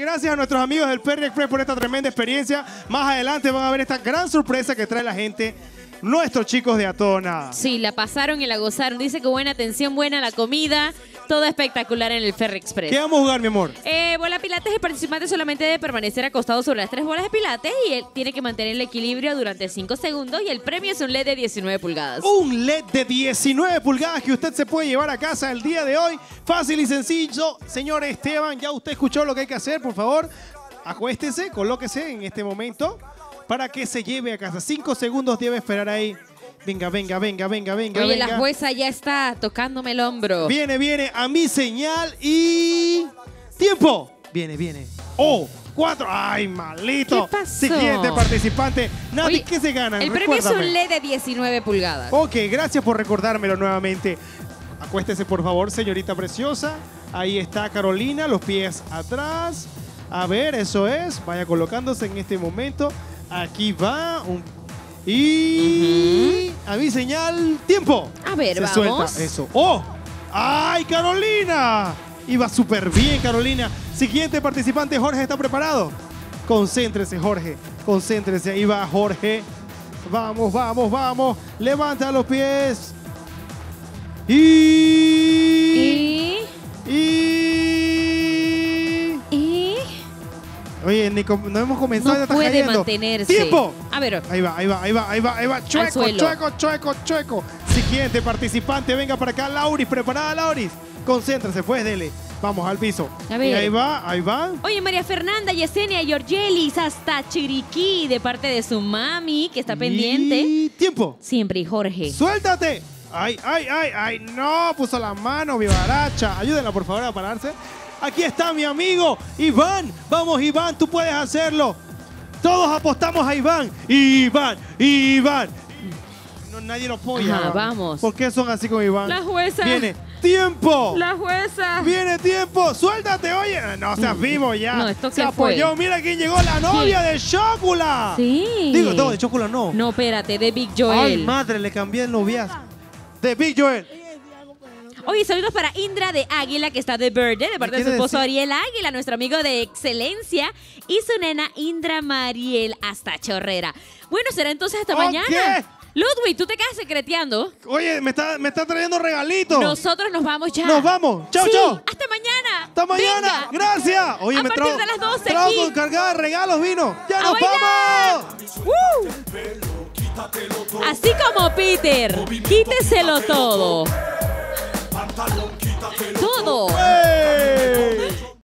Gracias a nuestros amigos del Ferry Express por esta tremenda experiencia. Más adelante van a ver esta gran sorpresa que trae la gente, nuestros chicos de Atona. Sí, la pasaron y la gozaron. Dice que buena atención, buena la comida, todo espectacular en el Ferry Express. ¿Qué vamos a jugar, mi amor? Eh, bola pilates, el participante solamente debe permanecer acostado sobre las tres bolas de pilates y él tiene que mantener el equilibrio durante 5 segundos y el premio es un LED de 19 pulgadas. Un LED de 19 pulgadas que usted se puede llevar a casa el día de hoy. Fácil y sencillo. Señor Esteban, ya usted escuchó lo que hay que hacer, por favor. Acuéstese, colóquese en este momento para que se lleve a casa. 5 segundos debe esperar ahí. Venga, venga, venga, venga, venga. Oye, venga. la jueza ya está tocándome el hombro. Viene, viene a mi señal y. ¡Tiempo! Viene, viene. ¡Oh! ¡Cuatro! ¡Ay, malito! ¿Qué pasó? Siguiente participante. Nadie, ¿qué se gana? El premio es un. LED de 19 pulgadas. Ok, gracias por recordármelo nuevamente. Acuéstese, por favor, señorita preciosa. Ahí está Carolina, los pies atrás. A ver, eso es. Vaya colocándose en este momento. Aquí va. un- Y. A mi señal, tiempo. A ver, Se vamos. suelta eso. ¡Oh! ¡Ay, Carolina! Iba súper bien, Carolina. Siguiente participante, Jorge, ¿está preparado? Concéntrese, Jorge. Concéntrese. Ahí va Jorge. Vamos, vamos, vamos. Levanta los pies. Y. Oye, Nico, no hemos comenzado. ya No está puede cayendo. mantenerse. ¡Tiempo! A ver, Ahí va, ahí va, ahí va, ahí va, ahí va. Chueco, chueco, chueco, chueco. Siguiente participante, venga para acá, Lauris, preparada, Lauris. Concéntrese, pues, dele. Vamos al piso. A ver. Y ahí va, ahí va. Oye, María Fernanda, Yesenia, Georgelis, hasta Chiriquí, de parte de su mami, que está pendiente. Y tiempo. Siempre, y Jorge. Suéltate. Ay, ay, ay, ay, no, puso la mano, mi baracha. Ayúdenla, por favor, a pararse. Aquí está mi amigo, Iván. Vamos, Iván, tú puedes hacerlo. Todos apostamos a Iván. Iván, Iván. No, nadie lo apoya. Ajá, vamos. ¿Por qué son así con Iván? La jueza. Viene, tiempo. La jueza. Viene tiempo, suéltate, oye. No seas vivo ya. No, ¿esto Se qué fue? apoyó. Mira quién llegó, la novia de Chocula. Sí. Digo, no, de Chocula no. No, espérate, de Big Ay, Joel. madre, le cambié el noviazgo. De Big Joel. Oye, saludos para Indra de Águila, que está de birthday, de parte de su esposo? Ariel Águila, nuestro amigo de excelencia, y su nena Indra Mariel hasta Chorrera. Bueno, será entonces hasta mañana. Ludwig, tú te quedas secreteando. Oye, me está, me está trayendo regalitos. Nosotros nos vamos ya. Nos vamos. Chao, Sí, chao. Hasta mañana. Hasta mañana. Venga. Gracias. Oye, A me partir trajo, de las 12 trajo aquí. con cargada de regalos vino. ¡Ya ¡A nos bailar! vamos! Así como Peter, quíteselo todo. Todo. ¡Ey!